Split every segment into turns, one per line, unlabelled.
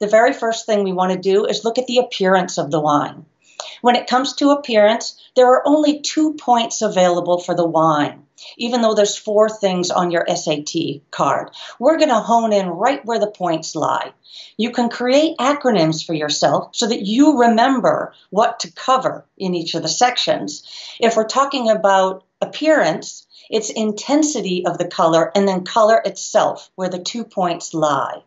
the very first thing we want to do is look at the appearance of the wine. When it comes to appearance, there are only two points available for the wine, even though there's four things on your SAT card. We're going to hone in right where the points lie. You can create acronyms for yourself so that you remember what to cover in each of the sections. If we're talking about appearance, it's intensity of the color and then color itself where the two points lie.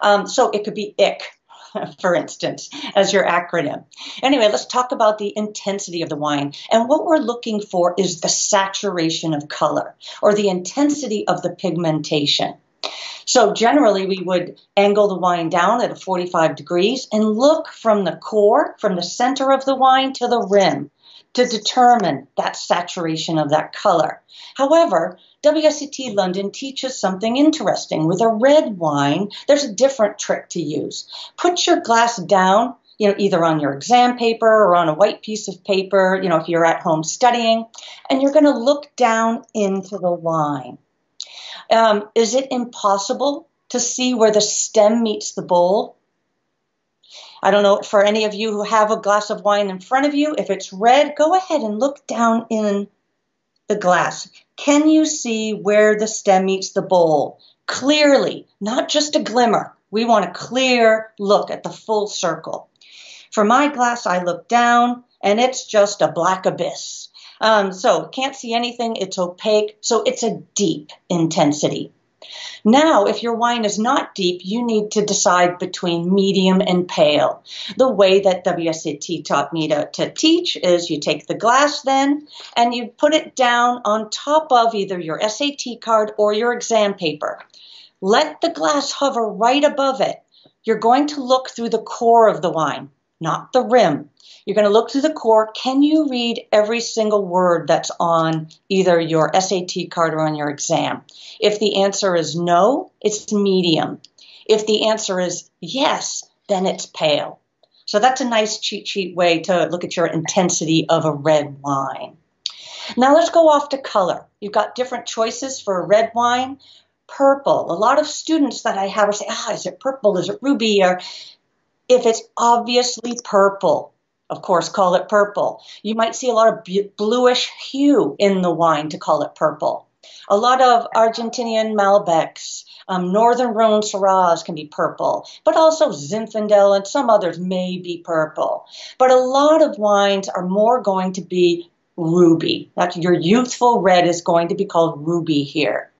Um, so it could be ick, for instance, as your acronym. Anyway, let's talk about the intensity of the wine. And what we're looking for is the saturation of color or the intensity of the pigmentation. So generally, we would angle the wine down at 45 degrees and look from the core, from the center of the wine to the rim to determine that saturation of that color. However, WSET London teaches something interesting. With a red wine, there's a different trick to use. Put your glass down, you know, either on your exam paper or on a white piece of paper, you know, if you're at home studying, and you're going to look down into the wine. Um, is it impossible to see where the stem meets the bowl? I don't know for any of you who have a glass of wine in front of you, if it's red, go ahead and look down in the glass. Can you see where the stem meets the bowl? Clearly, not just a glimmer. We want a clear look at the full circle. For my glass, I look down and it's just a black abyss. Um, so can't see anything, it's opaque, so it's a deep intensity. Now, if your wine is not deep, you need to decide between medium and pale. The way that WSET taught me to, to teach is you take the glass then and you put it down on top of either your SAT card or your exam paper. Let the glass hover right above it. You're going to look through the core of the wine, not the rim. You're going to look through the core. Can you read every single word that's on either your SAT card or on your exam? If the answer is no, it's medium. If the answer is yes, then it's pale. So that's a nice cheat sheet way to look at your intensity of a red wine. Now let's go off to color. You've got different choices for a red wine. Purple. A lot of students that I have are saying, ah, is it purple? Is it ruby? Or if it's obviously purple, of course, call it purple. You might see a lot of bluish hue in the wine to call it purple. A lot of Argentinian Malbecs, um, Northern Rhone Syrahs can be purple, but also Zinfandel and some others may be purple. But a lot of wines are more going to be ruby. That's your youthful red is going to be called ruby here.